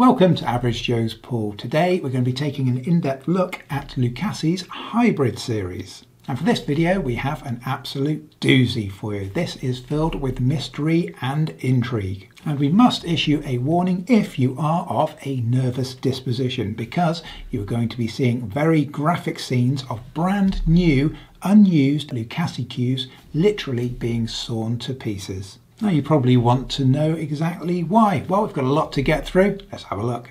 Welcome to Average Joe's Pool. Today we're going to be taking an in-depth look at Lucasi's Hybrid series. And for this video we have an absolute doozy for you. This is filled with mystery and intrigue. And we must issue a warning if you are of a nervous disposition because you're going to be seeing very graphic scenes of brand new, unused Lucasi cues literally being sawn to pieces. Now you probably want to know exactly why. Well, we've got a lot to get through. Let's have a look.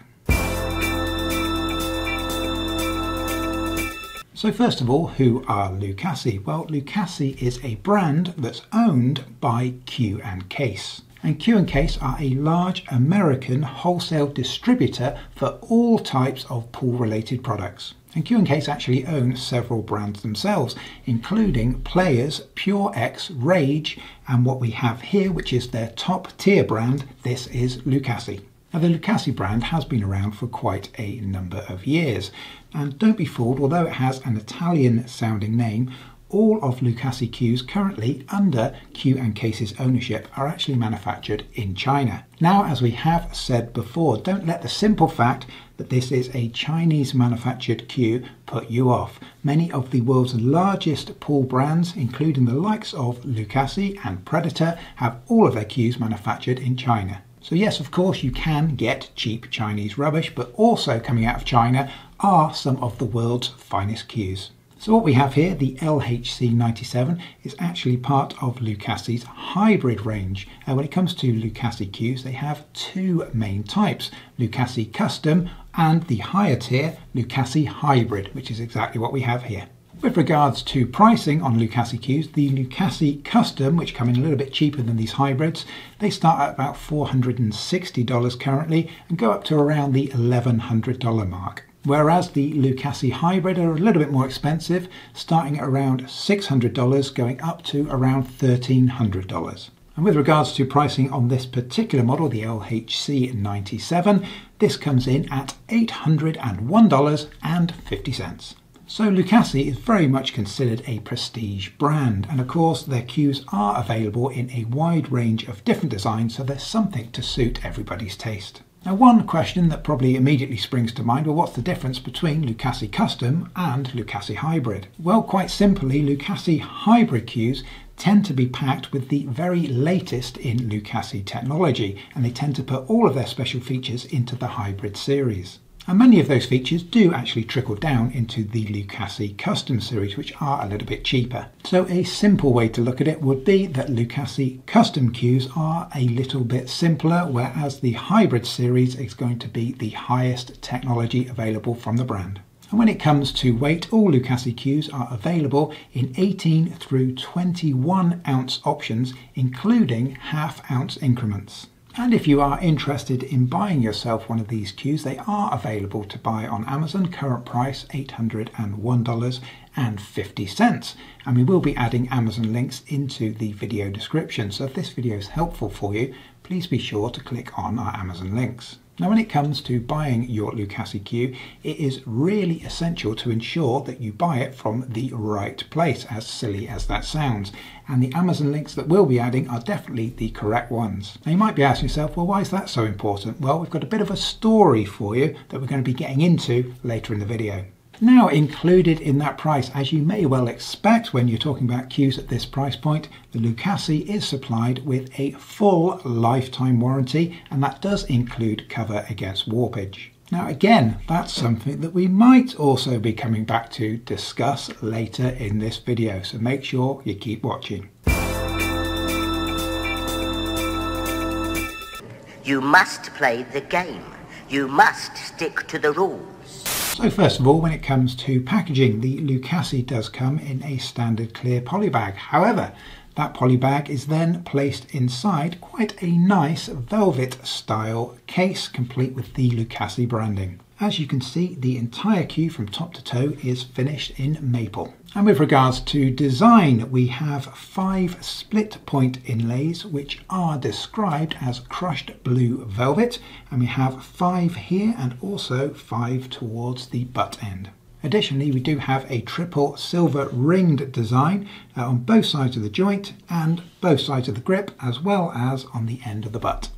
So first of all, who are Lucasi? Well, Lucasi is a brand that's owned by Cue and Case. And Cue and Case are a large American wholesale distributor for all types of pool related products. And Cue and Case actually own several brands themselves, including Players, Pure X, Rage, and what we have here, which is their top tier brand. This is Lucasi. Now, the Lucasi brand has been around for quite a number of years. And don't be fooled, although it has an Italian sounding name, all of Lucasi cues currently under Cue and Case's ownership are actually manufactured in China. Now, as we have said before, don't let the simple fact that this is a Chinese manufactured cue put you off. Many of the world's largest pool brands, including the likes of Lucassi and Predator, have all of their cues manufactured in China. So yes, of course, you can get cheap Chinese rubbish, but also coming out of China are some of the world's finest cues. So what we have here, the LHC97, is actually part of Lucasi's hybrid range. And when it comes to Lucasi cues, they have two main types, Lucasi Custom and the higher tier, Lucasi Hybrid, which is exactly what we have here. With regards to pricing on Lucasi cues, the Lucasi Custom, which come in a little bit cheaper than these hybrids, they start at about $460 currently and go up to around the $1,100 mark whereas the Lucasi Hybrid are a little bit more expensive, starting at around $600 going up to around $1,300. And with regards to pricing on this particular model, the LHC97, this comes in at $801.50. So Lucasi is very much considered a prestige brand, and of course their cues are available in a wide range of different designs, so there's something to suit everybody's taste. Now one question that probably immediately springs to mind, well what's the difference between Lucasi Custom and Lucasi Hybrid? Well quite simply Lucasi Hybrid cues tend to be packed with the very latest in Lucasi technology and they tend to put all of their special features into the Hybrid series. And many of those features do actually trickle down into the Lucasi Custom series, which are a little bit cheaper. So a simple way to look at it would be that Lucasi Custom cues are a little bit simpler, whereas the Hybrid series is going to be the highest technology available from the brand. And when it comes to weight, all Lucasi cues are available in 18 through 21 ounce options, including half ounce increments. And if you are interested in buying yourself one of these cues, they are available to buy on Amazon. Current price $801.50. And we will be adding Amazon links into the video description. So if this video is helpful for you, please be sure to click on our Amazon links. Now when it comes to buying your Lucasi cue, it is really essential to ensure that you buy it from the right place, as silly as that sounds. And the Amazon links that we'll be adding are definitely the correct ones. Now you might be asking yourself, well why is that so important? Well we've got a bit of a story for you that we're going to be getting into later in the video. Now included in that price, as you may well expect when you're talking about cues at this price point, the Lucasi is supplied with a full lifetime warranty and that does include cover against warpage. Now again, that's something that we might also be coming back to discuss later in this video, so make sure you keep watching. You must play the game. You must stick to the rules. So first of all, when it comes to packaging, the Lucasi does come in a standard clear poly bag. However, that poly bag is then placed inside quite a nice velvet style case complete with the Lucasi branding. As you can see, the entire cue from top to toe is finished in maple. And with regards to design, we have five split point inlays, which are described as crushed blue velvet. And we have five here and also five towards the butt end. Additionally, we do have a triple silver ringed design uh, on both sides of the joint and both sides of the grip, as well as on the end of the butt.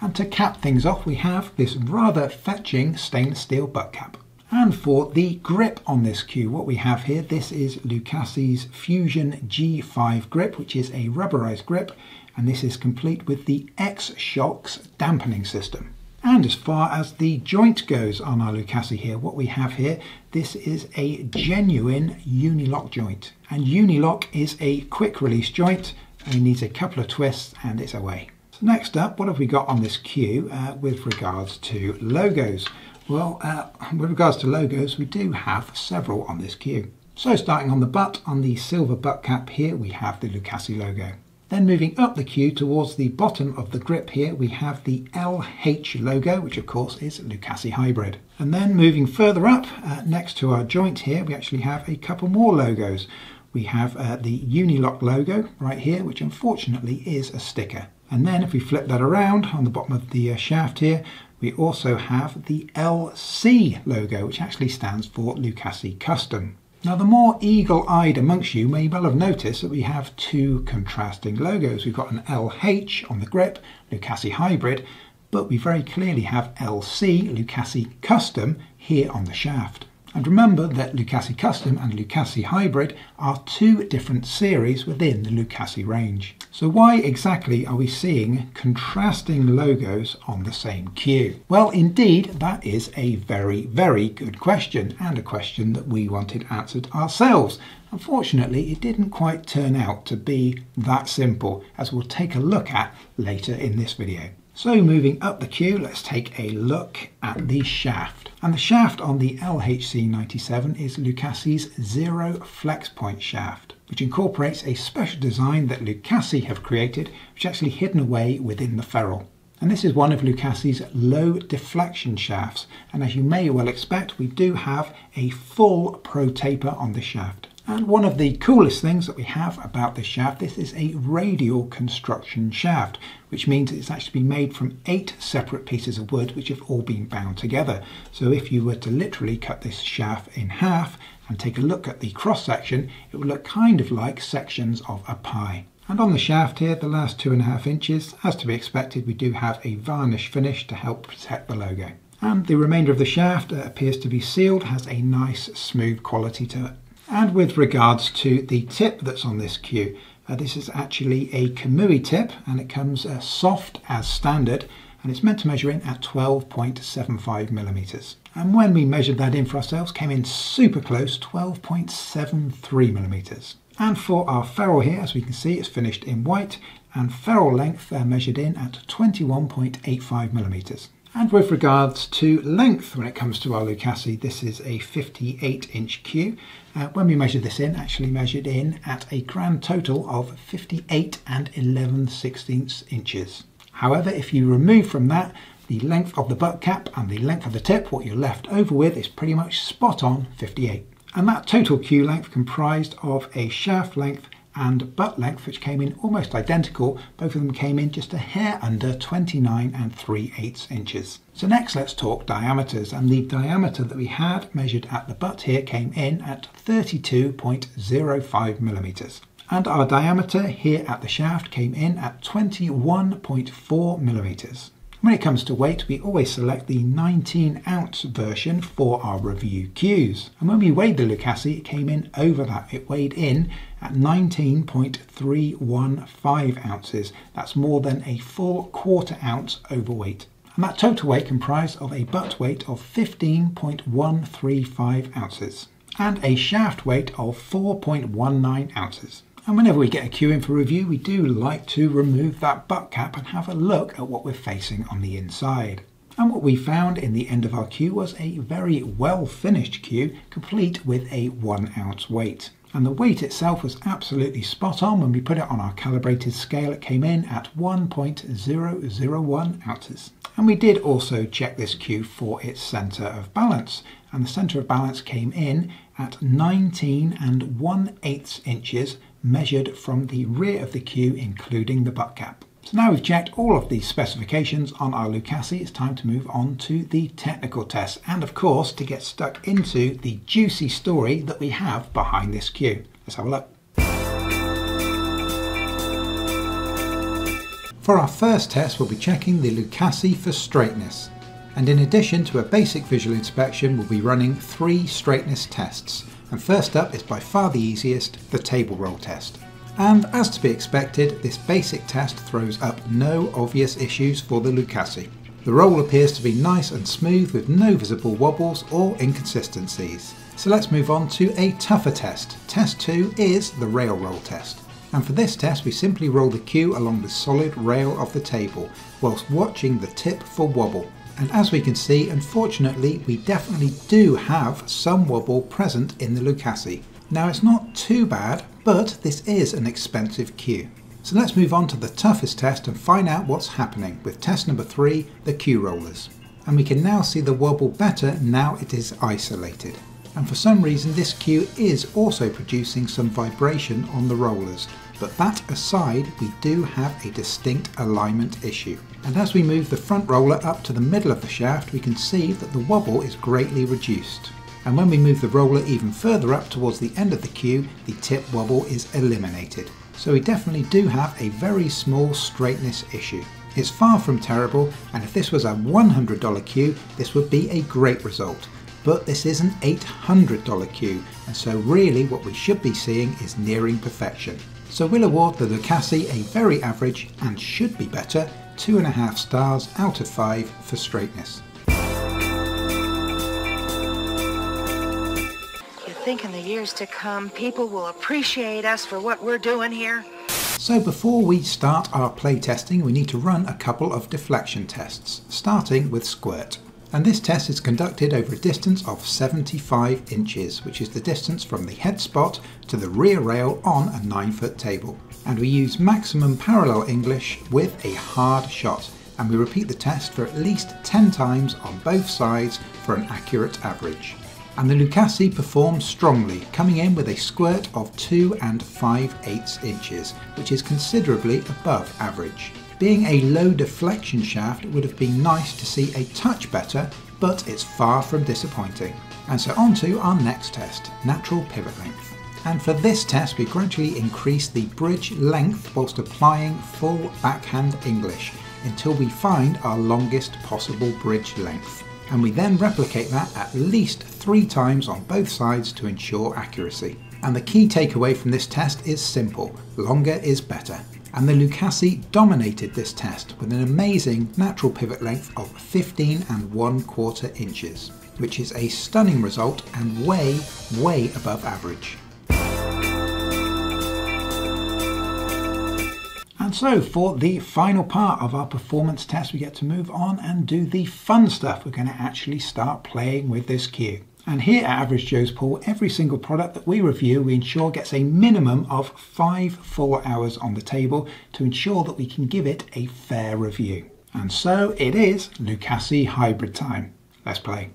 And to cap things off, we have this rather fetching stainless steel butt cap. And for the grip on this cue, what we have here, this is Lucasi's Fusion G5 grip, which is a rubberized grip, and this is complete with the X-Shocks dampening system. And as far as the joint goes on our Lucasi here, what we have here, this is a genuine Unilock joint. And Unilock is a quick release joint, it needs a couple of twists and it's away. So next up, what have we got on this cue uh, with regards to logos? Well, uh, with regards to logos, we do have several on this cue. So starting on the butt, on the silver butt cap here, we have the Lucasi logo. Then moving up the cue towards the bottom of the grip here, we have the LH logo, which of course is Lucasi Hybrid. And then moving further up, uh, next to our joint here, we actually have a couple more logos. We have uh, the Unilock logo right here, which unfortunately is a sticker. And then if we flip that around on the bottom of the uh, shaft here, we also have the LC logo, which actually stands for Lucasi Custom. Now the more eagle-eyed amongst you may well have noticed that we have two contrasting logos. We've got an LH on the grip, Lucasi Hybrid, but we very clearly have LC, Lucasi Custom, here on the shaft. And remember that Lucasi Custom and Lucasi Hybrid are two different series within the Lucasi range. So why exactly are we seeing contrasting logos on the same cue? Well, indeed, that is a very, very good question and a question that we wanted answered ourselves. Unfortunately, it didn't quite turn out to be that simple, as we'll take a look at later in this video. So moving up the cue, let's take a look at the shaft. And the shaft on the LHC97 is Lucasi's Zero Flex Point shaft, which incorporates a special design that Lucasi have created, which is actually hidden away within the ferrule. And this is one of Lucasi's low deflection shafts. And as you may well expect, we do have a full pro taper on the shaft. And one of the coolest things that we have about this shaft, this is a radial construction shaft, which means it's actually been made from eight separate pieces of wood which have all been bound together. So if you were to literally cut this shaft in half and take a look at the cross section, it would look kind of like sections of a pie. And on the shaft here, the last two and a half inches, as to be expected, we do have a varnish finish to help protect the logo. And the remainder of the shaft appears to be sealed, has a nice smooth quality to it. And with regards to the tip that's on this cue, uh, this is actually a Kamui tip and it comes uh, soft as standard and it's meant to measure in at 12.75 millimeters. And when we measured that in for ourselves, came in super close, 12.73 millimeters. And for our ferrule here, as we can see, it's finished in white and ferrule length uh, measured in at 21.85 millimeters. And with regards to length, when it comes to our Lucasi, this is a 58 inch cue. Uh, when we measured this in, actually measured in at a grand total of 58 and 11 sixteenths inches. However, if you remove from that the length of the butt cap and the length of the tip, what you're left over with is pretty much spot on 58. And that total cue length comprised of a shaft length and butt length, which came in almost identical. Both of them came in just a hair under 29 and 3 8 inches. So next let's talk diameters and the diameter that we had measured at the butt here came in at 32.05 millimeters. And our diameter here at the shaft came in at 21.4 millimeters. When it comes to weight, we always select the 19 ounce version for our review cues. And when we weighed the Lucasi, it came in over that. It weighed in at 19.315 ounces. That's more than a full quarter ounce overweight. And that total weight comprised of a butt weight of 15.135 ounces and a shaft weight of 4.19 ounces. And whenever we get a cue in for review, we do like to remove that butt cap and have a look at what we're facing on the inside. And what we found in the end of our cue was a very well finished cue, complete with a one ounce weight. And the weight itself was absolutely spot on. When we put it on our calibrated scale, it came in at 1.001 ounces. And we did also check this cue for its center of balance. And the center of balance came in at 19 and 1 8 inches measured from the rear of the cue, including the butt cap. So now we've checked all of the specifications on our Lucasi, it's time to move on to the technical test and of course to get stuck into the juicy story that we have behind this cue. Let's have a look. For our first test we'll be checking the Lucasi for straightness. And in addition to a basic visual inspection we'll be running three straightness tests. And first up is by far the easiest, the table roll test. And as to be expected, this basic test throws up no obvious issues for the Lucasi. The roll appears to be nice and smooth with no visible wobbles or inconsistencies. So let's move on to a tougher test. Test 2 is the rail roll test. And for this test we simply roll the cue along the solid rail of the table whilst watching the tip for wobble. And as we can see, unfortunately, we definitely do have some wobble present in the Lucasi. Now it's not too bad, but this is an expensive cue. So let's move on to the toughest test and find out what's happening with test number three, the cue rollers. And we can now see the wobble better now it is isolated. And for some reason this cue is also producing some vibration on the rollers, but that aside, we do have a distinct alignment issue. And as we move the front roller up to the middle of the shaft, we can see that the wobble is greatly reduced. And when we move the roller even further up towards the end of the cue, the tip wobble is eliminated. So we definitely do have a very small straightness issue. It's far from terrible, and if this was a $100 cue, this would be a great result. But this is an $800 cue, and so really what we should be seeing is nearing perfection. So we'll award the Lucasi a very average and should be better, 2.5 stars out of 5 for straightness. You think in the years to come people will appreciate us for what we're doing here? So before we start our play testing we need to run a couple of deflection tests, starting with squirt and this test is conducted over a distance of 75 inches, which is the distance from the head spot to the rear rail on a 9 foot table. And we use maximum parallel English with a hard shot, and we repeat the test for at least 10 times on both sides for an accurate average. And the Lucasi performs strongly, coming in with a squirt of 2 and 5 eighths inches, which is considerably above average. Being a low deflection shaft, would have been nice to see a touch better, but it's far from disappointing. And so on to our next test, natural pivot length. And for this test we gradually increase the bridge length whilst applying full backhand English until we find our longest possible bridge length. And we then replicate that at least three times on both sides to ensure accuracy. And the key takeaway from this test is simple, longer is better and the Lucasi dominated this test with an amazing natural pivot length of 15 and 1 quarter inches, which is a stunning result and way, way above average. So for the final part of our performance test, we get to move on and do the fun stuff. We're going to actually start playing with this cue. And here at Average Joe's Pool, every single product that we review, we ensure gets a minimum of five full hours on the table to ensure that we can give it a fair review. And so it is Lucasi Hybrid time. Let's play.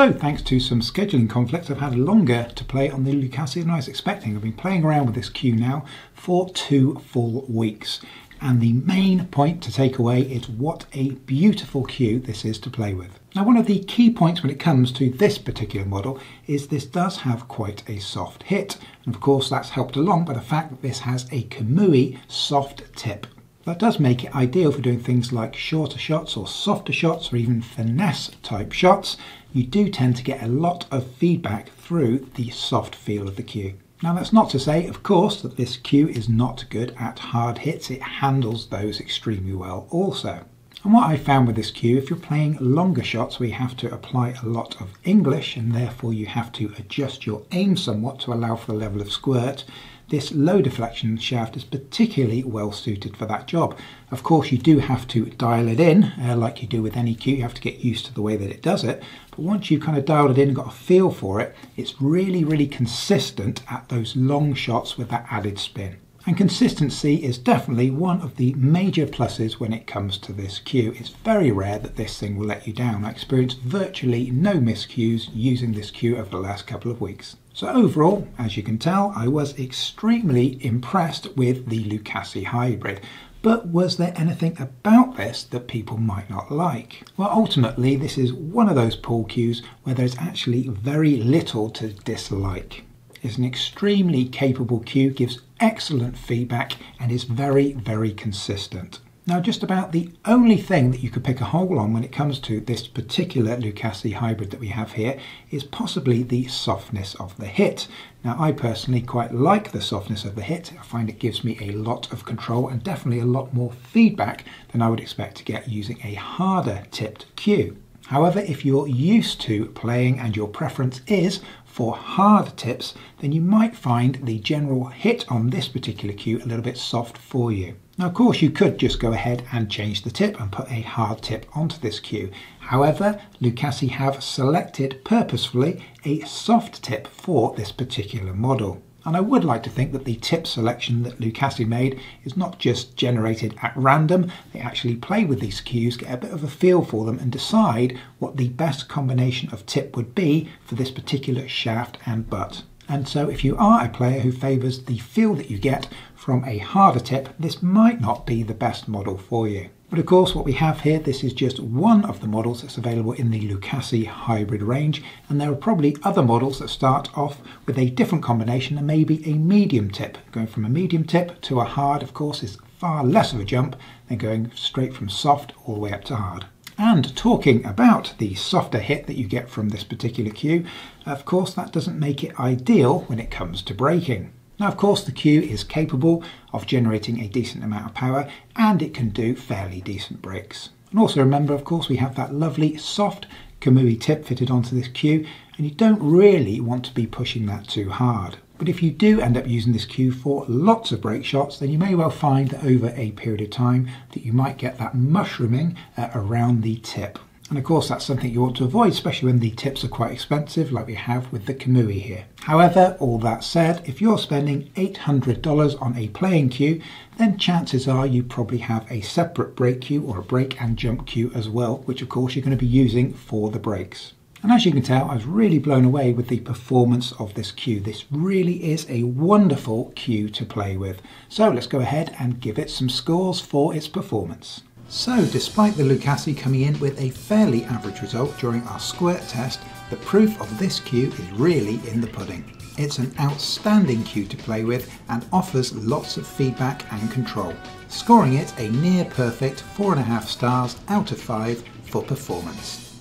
So, thanks to some scheduling conflicts, I've had longer to play on the Lucasi than I was expecting. I've been playing around with this cue now for two full weeks. And the main point to take away is what a beautiful cue this is to play with. Now, one of the key points when it comes to this particular model is this does have quite a soft hit. And of course, that's helped along by the fact that this has a Kamui soft tip. That does make it ideal for doing things like shorter shots or softer shots or even finesse type shots. You do tend to get a lot of feedback through the soft feel of the cue. Now that's not to say, of course, that this cue is not good at hard hits. It handles those extremely well also. And what I found with this cue, if you're playing longer shots where you have to apply a lot of English and therefore you have to adjust your aim somewhat to allow for the level of squirt, this low deflection shaft is particularly well suited for that job. Of course, you do have to dial it in, uh, like you do with any cue. You have to get used to the way that it does it. But once you've kind of dialed it in and got a feel for it, it's really, really consistent at those long shots with that added spin. And consistency is definitely one of the major pluses when it comes to this cue. It's very rare that this thing will let you down. I experienced virtually no miscues using this cue over the last couple of weeks. So overall, as you can tell, I was extremely impressed with the Lucasi Hybrid. But was there anything about this that people might not like? Well, ultimately, this is one of those pool cues where there's actually very little to dislike. It's an extremely capable cue, gives excellent feedback, and is very, very consistent. Now, just about the only thing that you could pick a hole on when it comes to this particular Lucasi hybrid that we have here is possibly the softness of the hit. Now, I personally quite like the softness of the hit. I find it gives me a lot of control and definitely a lot more feedback than I would expect to get using a harder tipped cue. However, if you're used to playing and your preference is for hard tips, then you might find the general hit on this particular cue a little bit soft for you. Now, of course, you could just go ahead and change the tip and put a hard tip onto this cue. However, Lucasi have selected purposefully a soft tip for this particular model. And I would like to think that the tip selection that Lucasi made is not just generated at random. They actually play with these cues, get a bit of a feel for them, and decide what the best combination of tip would be for this particular shaft and butt. And so if you are a player who favours the feel that you get from a harder tip, this might not be the best model for you. But of course what we have here, this is just one of the models that's available in the Lucasi hybrid range and there are probably other models that start off with a different combination and maybe a medium tip. Going from a medium tip to a hard of course is far less of a jump than going straight from soft all the way up to hard. And talking about the softer hit that you get from this particular cue, of course that doesn't make it ideal when it comes to breaking. Now of course the cue is capable of generating a decent amount of power and it can do fairly decent breaks. And also remember of course we have that lovely soft Kamui tip fitted onto this cue and you don't really want to be pushing that too hard. But if you do end up using this cue for lots of break shots, then you may well find that over a period of time that you might get that mushrooming uh, around the tip. And of course that's something you want to avoid, especially when the tips are quite expensive like we have with the Kamui here. However, all that said, if you're spending $800 on a playing cue, then chances are you probably have a separate break cue or a break and jump cue as well, which of course you're going to be using for the breaks. And as you can tell, I was really blown away with the performance of this cue. This really is a wonderful cue to play with. So let's go ahead and give it some scores for its performance. So despite the Lucasi coming in with a fairly average result during our squirt test, the proof of this cue is really in the pudding. It's an outstanding cue to play with and offers lots of feedback and control, scoring it a near perfect 4.5 stars out of 5 for performance.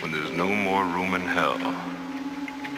When there's no more room in hell.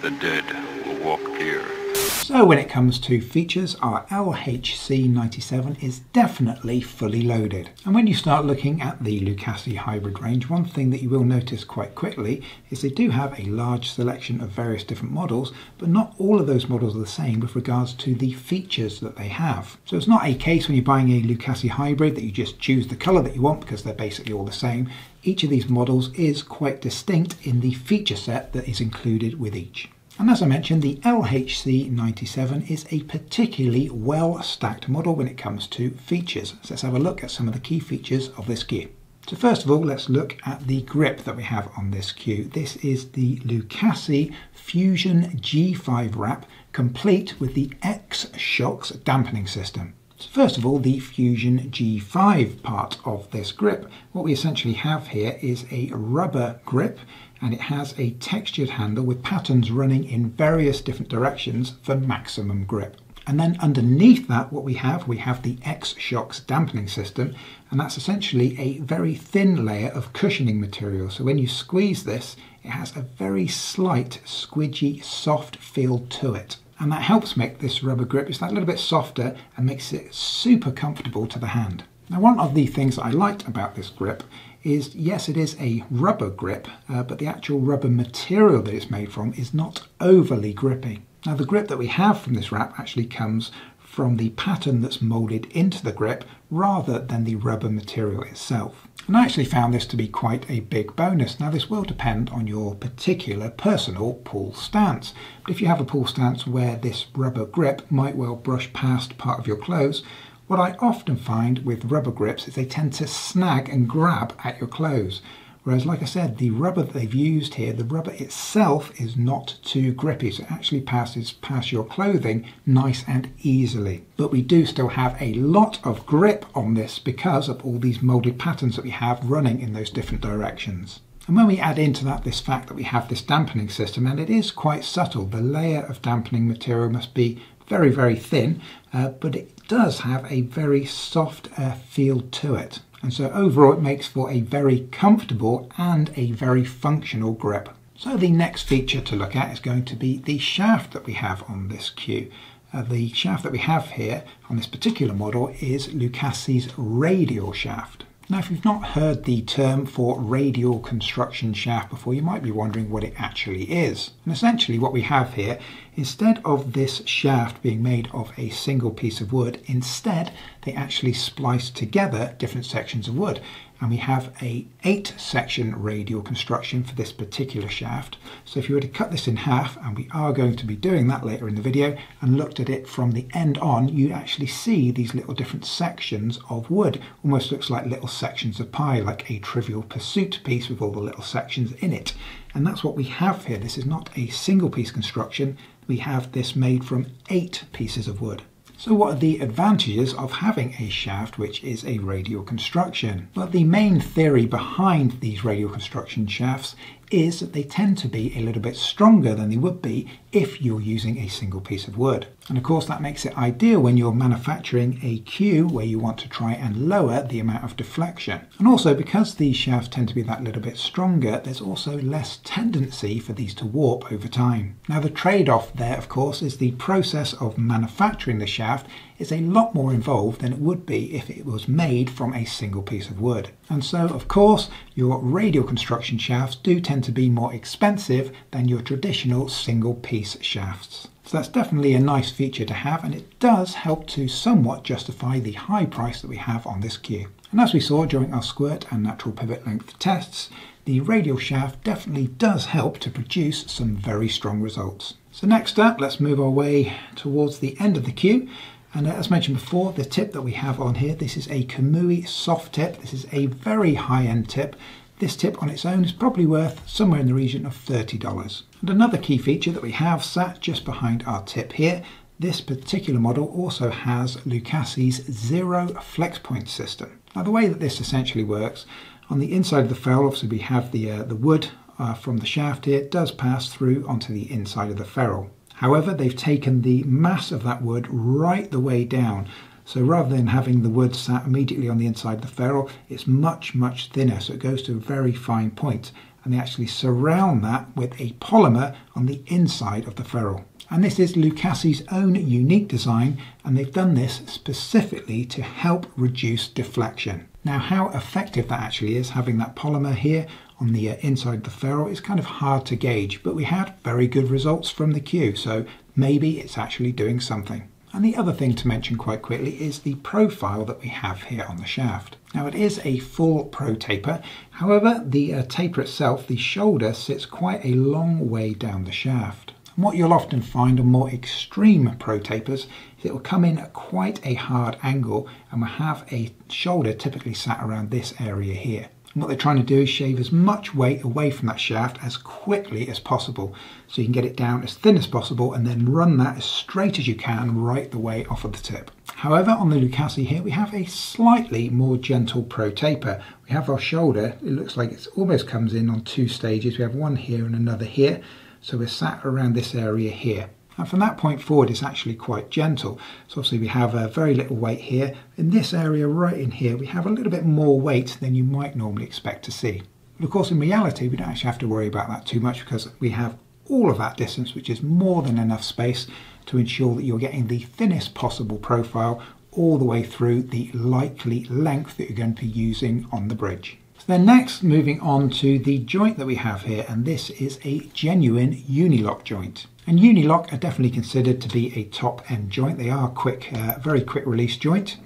The dead will walk earth. So when it comes to features, our LHC97 is definitely fully loaded. And when you start looking at the Lucasi hybrid range, one thing that you will notice quite quickly is they do have a large selection of various different models, but not all of those models are the same with regards to the features that they have. So it's not a case when you're buying a Lucasi hybrid that you just choose the color that you want because they're basically all the same. Each of these models is quite distinct in the feature set that is included with each. And as I mentioned, the LHC97 is a particularly well stacked model when it comes to features. So let's have a look at some of the key features of this gear. So first of all, let's look at the grip that we have on this cue. This is the Lucasi Fusion G5 wrap, complete with the X-Shocks dampening system. So first of all, the Fusion G5 part of this grip. What we essentially have here is a rubber grip and it has a textured handle with patterns running in various different directions for maximum grip. And then underneath that, what we have, we have the X-Shocks dampening system, and that's essentially a very thin layer of cushioning material. So when you squeeze this, it has a very slight, squidgy, soft feel to it and that helps make this rubber grip just that little bit softer and makes it super comfortable to the hand. Now one of the things I liked about this grip is yes it is a rubber grip uh, but the actual rubber material that it's made from is not overly grippy. Now the grip that we have from this wrap actually comes from the pattern that's molded into the grip rather than the rubber material itself. And I actually found this to be quite a big bonus. Now this will depend on your particular personal pull stance. But if you have a pull stance where this rubber grip might well brush past part of your clothes, what I often find with rubber grips is they tend to snag and grab at your clothes. Whereas, like I said, the rubber that they've used here, the rubber itself is not too grippy, so it actually passes past your clothing nice and easily. But we do still have a lot of grip on this because of all these molded patterns that we have running in those different directions. And when we add into that this fact that we have this dampening system, and it is quite subtle, the layer of dampening material must be very, very thin, uh, but it does have a very soft uh, feel to it. And so overall it makes for a very comfortable and a very functional grip. So the next feature to look at is going to be the shaft that we have on this cue. Uh, the shaft that we have here on this particular model is Lucasi's radial shaft. Now, if you've not heard the term for radial construction shaft before, you might be wondering what it actually is. And essentially what we have here, instead of this shaft being made of a single piece of wood, instead they actually splice together different sections of wood and we have a eight section radial construction for this particular shaft. So if you were to cut this in half, and we are going to be doing that later in the video, and looked at it from the end on, you actually see these little different sections of wood. Almost looks like little sections of pie, like a trivial pursuit piece with all the little sections in it. And that's what we have here. This is not a single piece construction. We have this made from eight pieces of wood. So what are the advantages of having a shaft which is a radial construction? Well, the main theory behind these radial construction shafts is that they tend to be a little bit stronger than they would be if you're using a single piece of wood. And of course that makes it ideal when you're manufacturing a cue where you want to try and lower the amount of deflection. And also because these shafts tend to be that little bit stronger, there's also less tendency for these to warp over time. Now the trade-off there of course is the process of manufacturing the shaft is a lot more involved than it would be if it was made from a single piece of wood. And so, of course, your radial construction shafts do tend to be more expensive than your traditional single piece shafts. So that's definitely a nice feature to have and it does help to somewhat justify the high price that we have on this cue. And as we saw during our squirt and natural pivot length tests, the radial shaft definitely does help to produce some very strong results. So next up, let's move our way towards the end of the cue and as mentioned before, the tip that we have on here, this is a Kamui soft tip. This is a very high-end tip. This tip on its own is probably worth somewhere in the region of $30. And another key feature that we have sat just behind our tip here, this particular model also has Lucasi's zero flex point system. Now the way that this essentially works, on the inside of the ferrule, obviously we have the, uh, the wood uh, from the shaft here, it does pass through onto the inside of the ferrule. However, they've taken the mass of that wood right the way down. So rather than having the wood sat immediately on the inside of the ferrule, it's much, much thinner. So it goes to a very fine point. And they actually surround that with a polymer on the inside of the ferrule. And this is Lucasi's own unique design, and they've done this specifically to help reduce deflection. Now, how effective that actually is, having that polymer here on the uh, inside the ferrule is kind of hard to gauge, but we had very good results from the cue, so maybe it's actually doing something. And the other thing to mention quite quickly is the profile that we have here on the shaft. Now it is a full pro taper, however the uh, taper itself, the shoulder sits quite a long way down the shaft. And what you'll often find on more extreme pro tapers is it will come in at quite a hard angle and will have a shoulder typically sat around this area here. And what they're trying to do is shave as much weight away from that shaft as quickly as possible. So you can get it down as thin as possible and then run that as straight as you can right the way off of the tip. However, on the Lucasi here, we have a slightly more gentle pro taper. We have our shoulder, it looks like it almost comes in on two stages. We have one here and another here. So we're sat around this area here. And from that point forward, it's actually quite gentle. So obviously we have a very little weight here. In this area right in here, we have a little bit more weight than you might normally expect to see. But of course, in reality, we don't actually have to worry about that too much because we have all of that distance, which is more than enough space to ensure that you're getting the thinnest possible profile all the way through the likely length that you're going to be using on the bridge. Then next, moving on to the joint that we have here, and this is a genuine Unilock joint. And Unilock are definitely considered to be a top end joint. They are quick, uh, very quick release joint.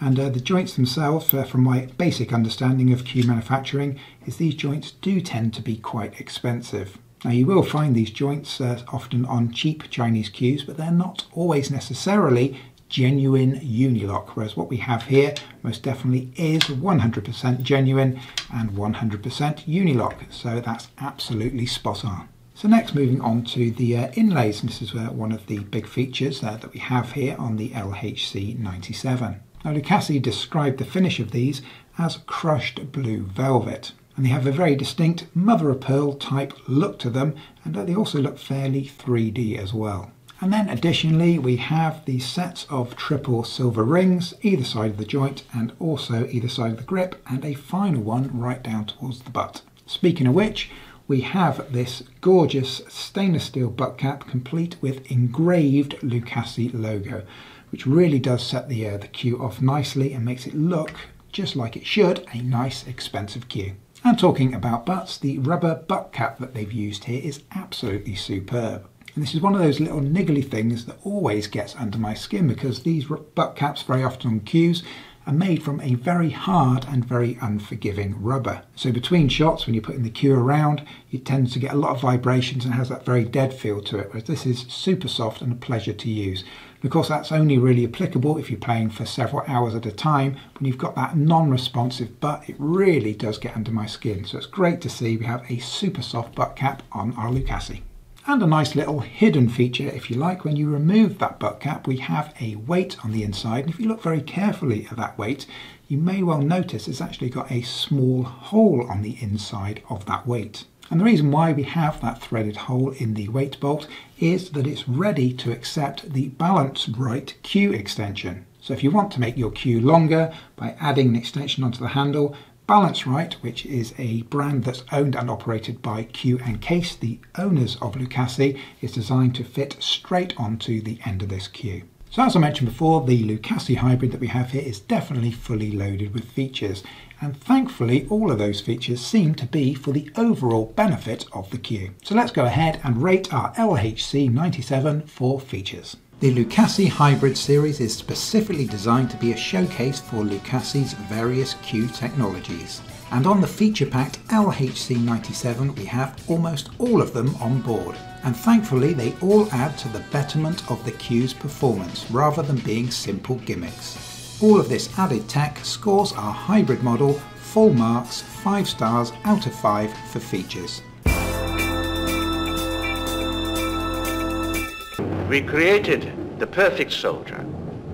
And uh, the joints themselves, uh, from my basic understanding of cue manufacturing, is these joints do tend to be quite expensive. Now you will find these joints uh, often on cheap Chinese cues, but they're not always necessarily genuine Unilock, whereas what we have here most definitely is 100% genuine and 100% Unilock, so that's absolutely spot on. So next moving on to the uh, inlays, and this is uh, one of the big features uh, that we have here on the LHC 97. Now Lucasi described the finish of these as crushed blue velvet and they have a very distinct mother of pearl type look to them and they also look fairly 3D as well. And then additionally we have the sets of triple silver rings either side of the joint and also either side of the grip and a final one right down towards the butt. Speaking of which, we have this gorgeous stainless steel butt cap complete with engraved Lucasi logo, which really does set the, uh, the cue off nicely and makes it look just like it should, a nice expensive cue. And talking about butts, the rubber butt cap that they've used here is absolutely superb. And this is one of those little niggly things that always gets under my skin because these butt caps very often on cues are made from a very hard and very unforgiving rubber. So between shots, when you're putting the cue around, it tends to get a lot of vibrations and has that very dead feel to it, whereas this is super soft and a pleasure to use. Of course, that's only really applicable if you're playing for several hours at a time. When you've got that non-responsive butt, it really does get under my skin. So it's great to see we have a super soft butt cap on our Lucasi. And a nice little hidden feature, if you like, when you remove that butt cap, we have a weight on the inside. And if you look very carefully at that weight, you may well notice it's actually got a small hole on the inside of that weight. And the reason why we have that threaded hole in the weight bolt is that it's ready to accept the balance right cue extension. So if you want to make your cue longer by adding an extension onto the handle, Balance Right, which is a brand that's owned and operated by Cue and Case, the owners of Lucasi, is designed to fit straight onto the end of this cue. So as I mentioned before, the Lucasi hybrid that we have here is definitely fully loaded with features, and thankfully all of those features seem to be for the overall benefit of the cue. So let's go ahead and rate our LHC 97 for features. The Lucasi Hybrid series is specifically designed to be a showcase for Lucasi's various cue technologies. And on the feature-packed LHC97 we have almost all of them on board. And thankfully they all add to the betterment of the cue's performance rather than being simple gimmicks. All of this added tech scores our hybrid model full marks 5 stars out of 5 for features. We created the perfect soldier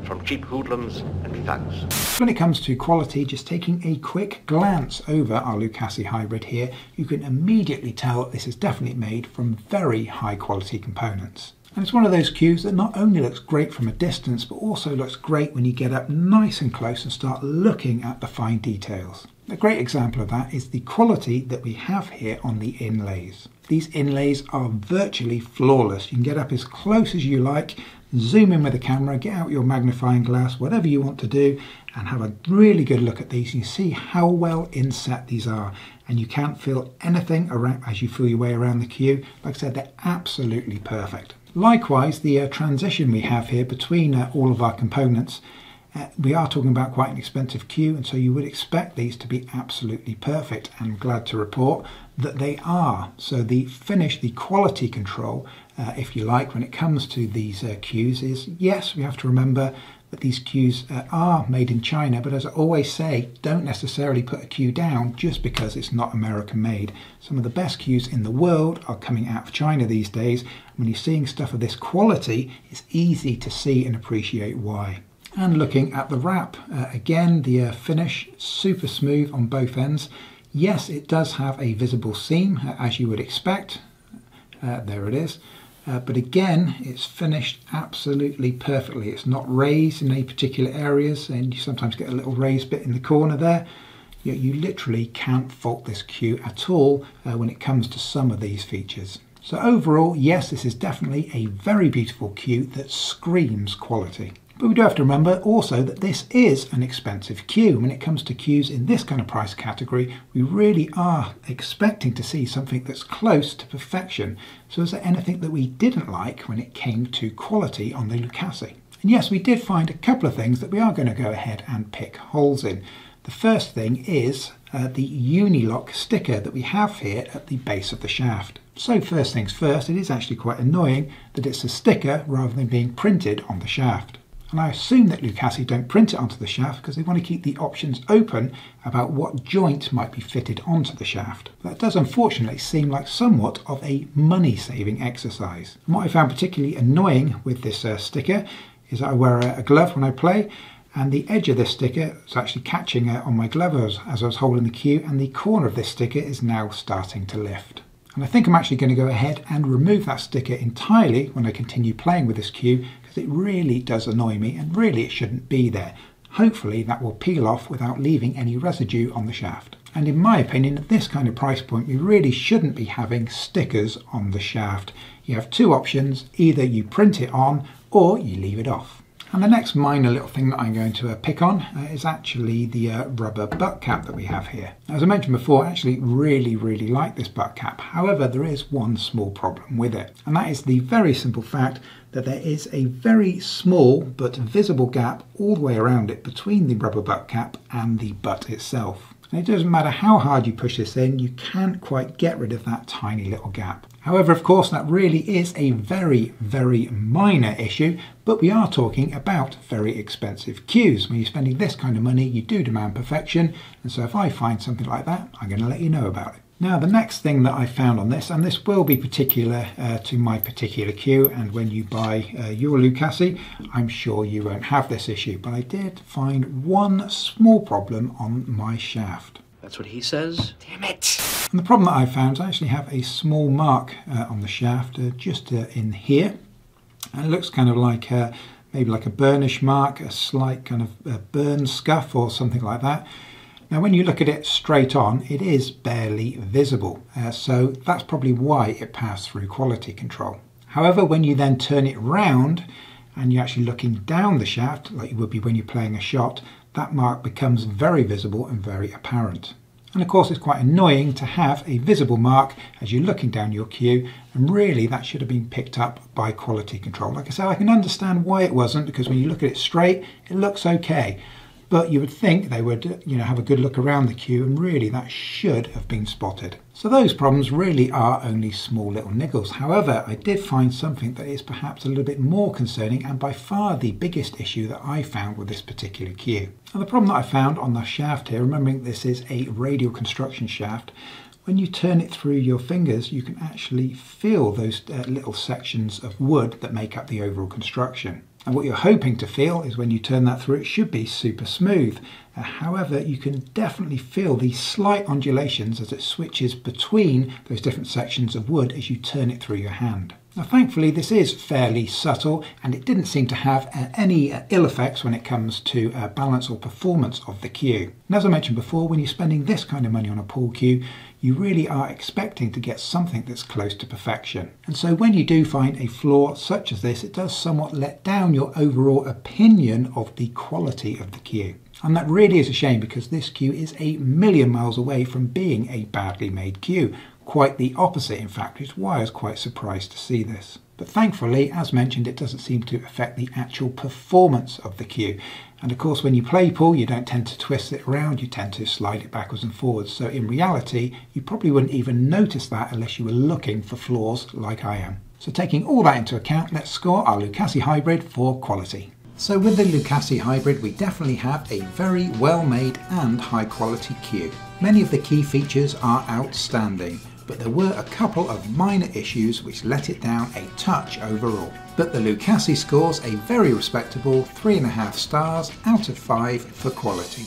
from cheap hoodlums and thugs. When it comes to quality, just taking a quick glance over our Lucasi Hybrid here, you can immediately tell this is definitely made from very high quality components. And it's one of those cues that not only looks great from a distance, but also looks great when you get up nice and close and start looking at the fine details. A great example of that is the quality that we have here on the inlays. These inlays are virtually flawless. You can get up as close as you like, zoom in with the camera, get out your magnifying glass, whatever you want to do, and have a really good look at these. You see how well inset these are, and you can't feel anything around as you feel your way around the cue. Like I said, they're absolutely perfect. Likewise, the uh, transition we have here between uh, all of our components we are talking about quite an expensive cue and so you would expect these to be absolutely perfect and glad to report that they are so the finish the quality control uh, if you like when it comes to these uh, cues is yes we have to remember that these cues uh, are made in China, but as I always say, don't necessarily put a cue down just because it's not American made. Some of the best cues in the world are coming out of China these days. When you're seeing stuff of this quality, it's easy to see and appreciate why. And looking at the wrap, uh, again, the uh, finish, super smooth on both ends. Yes, it does have a visible seam, uh, as you would expect. Uh, there it is. Uh, but again, it's finished absolutely perfectly. It's not raised in any particular areas, and you sometimes get a little raised bit in the corner there. You, you literally can't fault this cue at all when it comes to some of these features. So overall, yes, this is definitely a very beautiful cue that screams quality. But we do have to remember also that this is an expensive cue. When it comes to cues in this kind of price category, we really are expecting to see something that's close to perfection. So is there anything that we didn't like when it came to quality on the Lucasi? And yes, we did find a couple of things that we are going to go ahead and pick holes in. The first thing is uh, the Uni-Loc sticker that we have here at the base of the shaft. So first things first, it is actually quite annoying that it's a sticker rather than being printed on the shaft. And I assume that Lucasi don't print it onto the shaft because they want to keep the options open about what joint might be fitted onto the shaft. That does unfortunately seem like somewhat of a money saving exercise. And what I found particularly annoying with this uh, sticker is that I wear a, glove when I play and the edge of this sticker is actually catching uh, on my glove as I was holding the cue and the corner of this sticker is now starting to lift. And I think I'm actually going to go ahead and remove that sticker entirely when I continue playing with this cue it really does annoy me and really it shouldn't be there. Hopefully that will peel off without leaving any residue on the shaft. And in my opinion, at this kind of price point, you really shouldn't be having stickers on the shaft. You have two options, either you print it on or you leave it off. And the next minor little thing that I'm going to uh, pick on uh, is actually the uh, rubber butt cap that we have here. As I mentioned before, I actually really, really like this butt cap. However, there is one small problem with it, and that is the very simple fact that there is a very small but visible gap all the way around it between the rubber butt cap and the butt itself. And it doesn't matter how hard you push this in, you can't quite get rid of that tiny little gap. However, of course, that really is a very, very minor issue, but we are talking about very expensive cues. When you're spending this kind of money, you do demand perfection, and so if I find something like that, I'm going to let you know about it. Now the next thing that I found on this, and this will be particular uh, to my particular cue, and when you buy uh, your Lucasi, I'm sure you won't have this issue, but I did find one small problem on my shaft. That's what he says? Damn it! And the problem that I found is I actually have a small mark uh, on the shaft, uh, just uh, in here, and it looks kind of like uh, maybe like a burnish mark, a slight kind of burn scuff or something like that. Now when you look at it straight on, it is barely visible, uh, so that's probably why it passed through quality control. However, when you then turn it round and you're actually looking down the shaft, like you would be when you're playing a shot, that mark becomes very visible and very apparent. And of course it's quite annoying to have a visible mark as you're looking down your cue. and really that should have been picked up by quality control. Like I said, I can understand why it wasn't because when you look at it straight, it looks okay. But you would think they would, you know, have a good look around the cue, and really that should have been spotted. So those problems really are only small little niggles. However, I did find something that is perhaps a little bit more concerning and by far the biggest issue that I found with this particular cue. And the problem that I found on the shaft here, remembering this is a radial construction shaft, when you turn it through your fingers, you can actually feel those uh, little sections of wood that make up the overall construction. And what you're hoping to feel is when you turn that through, it should be super smooth. Uh, however, you can definitely feel these slight undulations as it switches between those different sections of wood as you turn it through your hand. Now thankfully this is fairly subtle and it didn't seem to have uh, any uh, ill effects when it comes to uh, balance or performance of the cue. And as I mentioned before, when you're spending this kind of money on a pool cue, you really are expecting to get something that's close to perfection. And so when you do find a flaw such as this, it does somewhat let down your overall opinion of the quality of the cue. And that really is a shame because this cue is a million miles away from being a badly made cue. Quite the opposite, in fact, which is why I was quite surprised to see this. But thankfully, as mentioned, it doesn't seem to affect the actual performance of the cue. And of course, when you play pool, you don't tend to twist it around, you tend to slide it backwards and forwards. So in reality, you probably wouldn't even notice that unless you were looking for flaws like I am. So taking all that into account, let's score our Lucasi Hybrid for quality. So with the Lucasi Hybrid we definitely have a very well made and high quality cue. Many of the key features are outstanding, but there were a couple of minor issues which let it down a touch overall. But the Lucasi scores a very respectable 3.5 stars out of 5 for quality.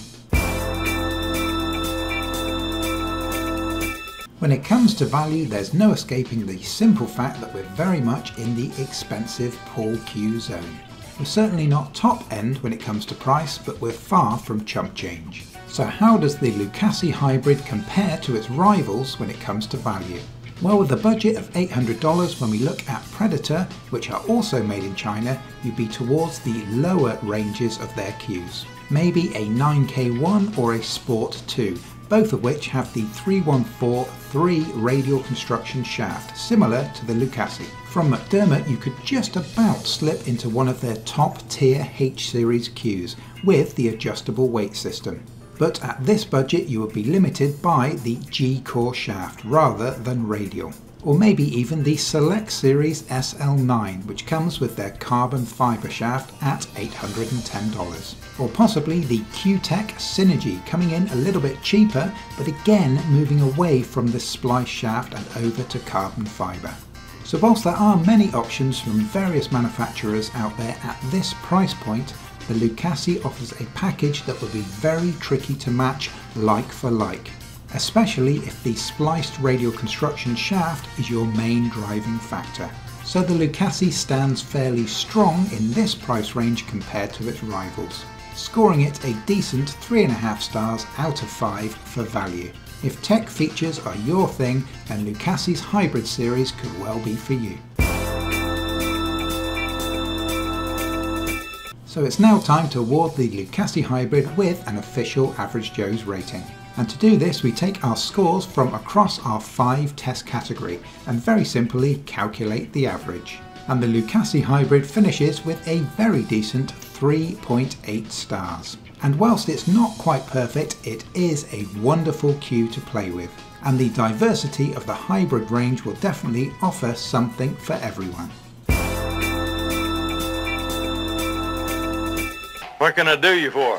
When it comes to value, there's no escaping the simple fact that we're very much in the expensive pool cue zone. We're certainly not top end when it comes to price, but we're far from chump change. So how does the Lucasi Hybrid compare to its rivals when it comes to value? Well, with a budget of $800, when we look at Predator, which are also made in China, you'd be towards the lower ranges of their cues. Maybe a 9K1 or a Sport 2, both of which have the 314-3 radial construction shaft, similar to the Lucasi. From McDermott you could just about slip into one of their top tier H-series cues with the adjustable weight system. But at this budget you would be limited by the G-core shaft rather than radial or maybe even the Select Series SL9, which comes with their carbon fibre shaft at $810. Or possibly the Cuetec Cynergy, coming in a little bit cheaper, but again moving away from the splice shaft and over to carbon fibre. So whilst there are many options from various manufacturers out there at this price point, the Lucasi offers a package that will be very tricky to match like for like especially if the spliced radial construction shaft is your main driving factor. So the Lucasi stands fairly strong in this price range compared to its rivals, scoring it a decent 3.5 stars out of 5 for value. If tech features are your thing, then Lucasi's hybrid series could well be for you. So it's now time to award the Lucasi Hybrid with an official Average Joe's rating. And to do this, we take our scores from across our five test category and very simply calculate the average. And the Lucasi Hybrid finishes with a very decent 3.8 stars. And whilst it's not quite perfect, it is a wonderful cue to play with. And the diversity of the hybrid range will definitely offer something for everyone. What can I do you for?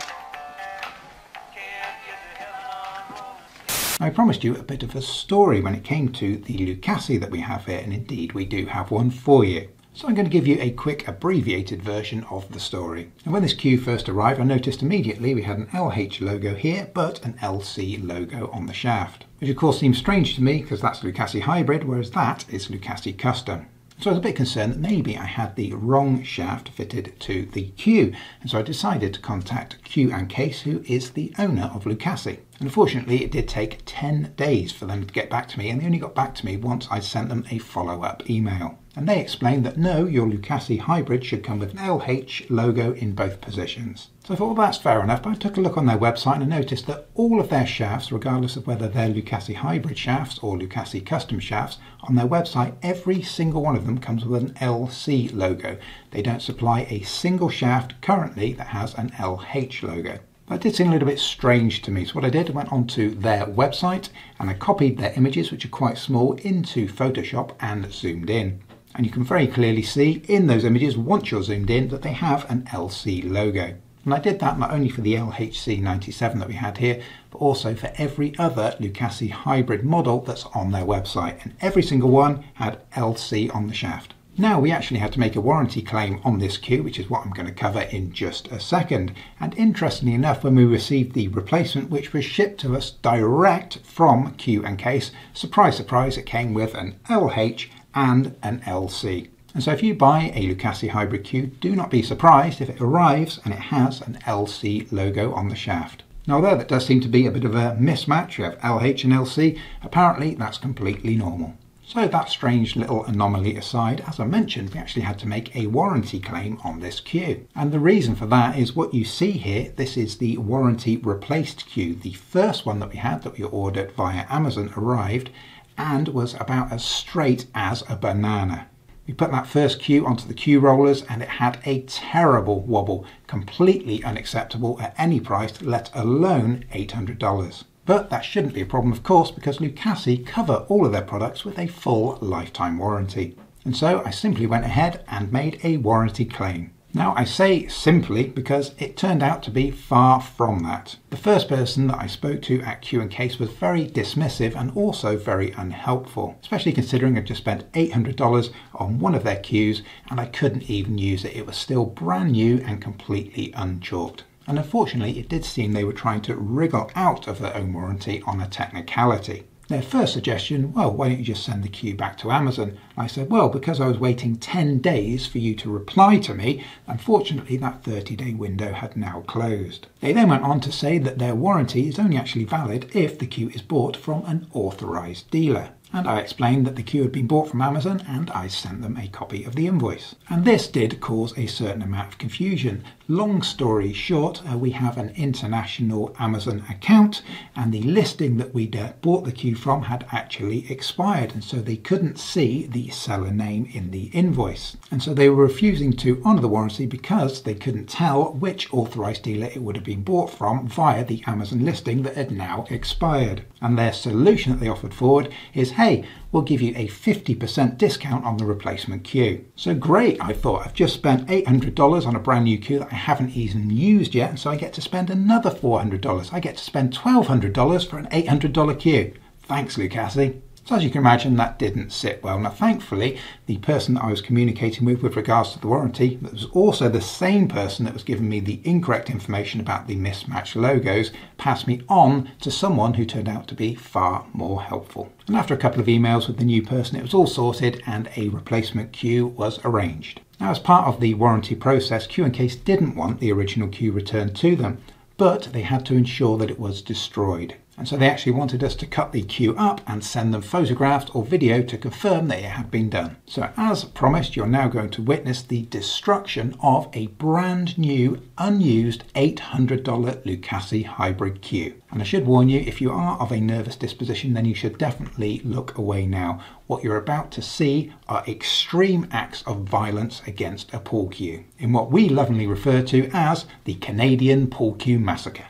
I promised you a bit of a story when it came to the Lucasi that we have here, and indeed we do have one for you. So I'm going to give you a quick abbreviated version of the story. And when this cue first arrived, I noticed immediately we had an LH logo here, but an LC logo on the shaft. Which of course seems strange to me because that's Lucasi Hybrid, whereas that is Lucasi Custom. So I was a bit concerned that maybe I had the wrong shaft fitted to the cue. and so I decided to contact Cue and Case, who is the owner of Lucasi. Unfortunately, it did take 10 days for them to get back to me, and they only got back to me once I sent them a follow-up email. And they explained that no, your Lucasi hybrid should come with an LH logo in both positions. So I thought, well, that's fair enough, but I took a look on their website and I noticed that all of their shafts, regardless of whether they're Lucasi hybrid shafts or Lucasi custom shafts, on their website, every single one of them comes with an LC logo. They don't supply a single shaft currently that has an LH logo. That did seem a little bit strange to me. So what I did, I went onto their website and I copied their images, which are quite small, into Photoshop and zoomed in. And you can very clearly see in those images, once you're zoomed in, that they have an LC logo. And I did that not only for the LHC97 that we had here, but also for every other Lucasi hybrid model that's on their website. And every single one had LC on the shaft. Now we actually had to make a warranty claim on this cue, which is what I'm going to cover in just a second. And interestingly enough, when we received the replacement, which was shipped to us direct from Cue and Case, surprise, surprise, it came with an LH and an LC. And so if you buy a Lucasi Hybrid cue, do not be surprised if it arrives and it has an LC logo on the shaft. Now although that does seem to be a bit of a mismatch, you have LH and LC, apparently that's completely normal. So that strange little anomaly aside, as I mentioned, we actually had to make a warranty claim on this cue. And the reason for that is what you see here, this is the warranty replaced cue. The first one that we had that we ordered via Amazon arrived and was about as straight as a banana. We put that first cue onto the cue rollers and it had a terrible wobble, completely unacceptable at any price, let alone $800. But that shouldn't be a problem of course because Lucasi cover all of their products with a full lifetime warranty. And so I simply went ahead and made a warranty claim. Now, I say simply because it turned out to be far from that. The first person that I spoke to at Cue and Case was very dismissive and also very unhelpful, especially considering I'd just spent $800 on one of their cues and I couldn't even use it. It was still brand new and completely unchalked. And unfortunately, it did seem they were trying to wriggle out of their own warranty on a technicality. Their first suggestion, well, why don't you just send the cue back to Amazon? I said, well, because I was waiting 10 days for you to reply to me, unfortunately that 30 day window had now closed. They then went on to say that their warranty is only actually valid if the cue is bought from an authorised dealer and I explained that the cue had been bought from Amazon and I sent them a copy of the invoice. And this did cause a certain amount of confusion. Long story short, uh, we have an international Amazon account and the listing that we uh, bought the cue from had actually expired and so they couldn't see the seller name in the invoice. And so they were refusing to honour the warranty because they couldn't tell which authorised dealer it would have been bought from via the Amazon listing that had now expired. And their solution that they offered forward is hey, we'll give you a 50% discount on the replacement cue. So great, I thought, I've just spent $800 on a brand new cue that I haven't even used yet, and so I get to spend another $400. I get to spend $1,200 for an $800 cue. Thanks, Lucasi. So as you can imagine, that didn't sit well. Now, thankfully, the person I was communicating with with regards to the warranty that was also the same person that was giving me the incorrect information about the mismatched logos, passed me on to someone who turned out to be far more helpful. And after a couple of emails with the new person, it was all sorted and a replacement cue was arranged. Now, as part of the warranty process, Cue and Case didn't want the original cue returned to them, but they had to ensure that it was destroyed. And so they actually wanted us to cut the cue up and send them photographs or video to confirm that it had been done. So as promised, you're now going to witness the destruction of a brand new, unused $800 Lucasi hybrid cue. And I should warn you, if you are of a nervous disposition, then you should definitely look away now. What you're about to see are extreme acts of violence against a pool cue, in what we lovingly refer to as the Canadian Pool Cue Massacre.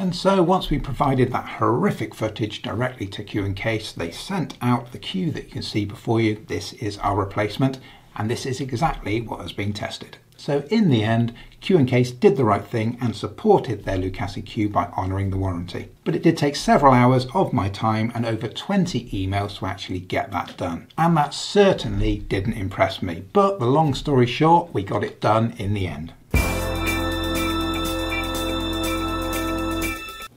And so once we provided that horrific footage directly to Cue and Case, they sent out the cue that you can see before you. This is our replacement, and this is exactly what has been tested. So in the end, Cue and Case did the right thing and supported their Lucasi cue by honouring the warranty. But it did take several hours of my time and over 20 emails to actually get that done. And that certainly didn't impress me. But the long story short, we got it done in the end.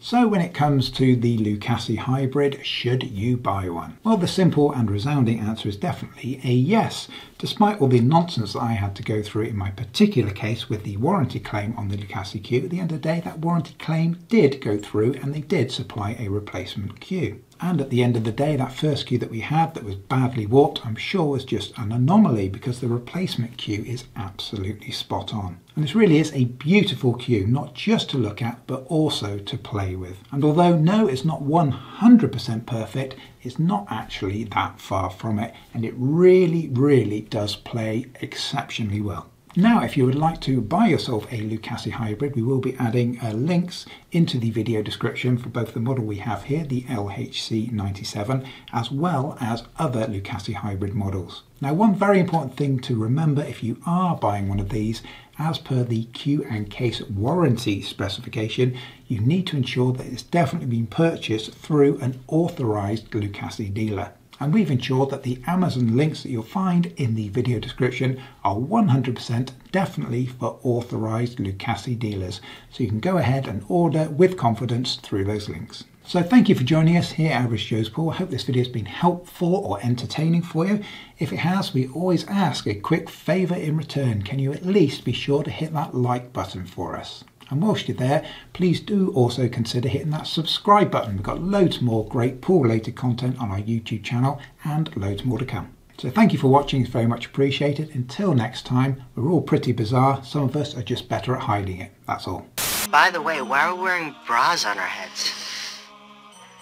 So when it comes to the Lucasi hybrid, should you buy one? Well, the simple and resounding answer is definitely a yes. Despite all the nonsense that I had to go through in my particular case with the warranty claim on the Lucasi cue, at the end of the day, that warranty claim did go through and they did supply a replacement cue. And at the end of the day, that first cue that we had that was badly warped, I'm sure was just an anomaly because the replacement cue is absolutely spot on. And this really is a beautiful cue, not just to look at, but also to play with. And although no, it's not 100% perfect, it's not actually that far from it. And it really, really does play exceptionally well. Now, if you would like to buy yourself a Lucasi Hybrid, we will be adding uh, links into the video description for both the model we have here, the LHC97, as well as other Lucasi Hybrid models. Now, one very important thing to remember if you are buying one of these, as per the Cue and Case warranty specification, you need to ensure that it's definitely been purchased through an authorized Lucasi dealer. And we've ensured that the Amazon links that you'll find in the video description are 100% definitely for authorized Lucasi dealers. So you can go ahead and order with confidence through those links. So thank you for joining us here at Average Joe's Pool. I hope this video has been helpful or entertaining for you. If it has, we always ask a quick favour in return. Can you at least be sure to hit that like button for us? And whilst you're there, please do also consider hitting that subscribe button. We've got loads more great pool related content on our YouTube channel and loads more to come. So thank you for watching, it's very much appreciated. Until next time, we're all pretty bizarre. Some of us are just better at hiding it. That's all. By the way, why are we wearing bras on our heads?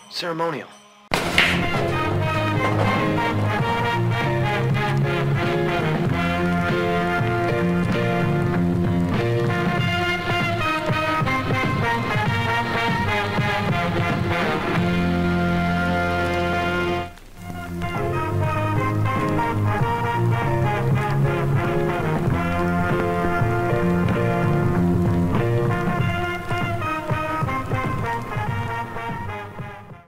Ceremonial.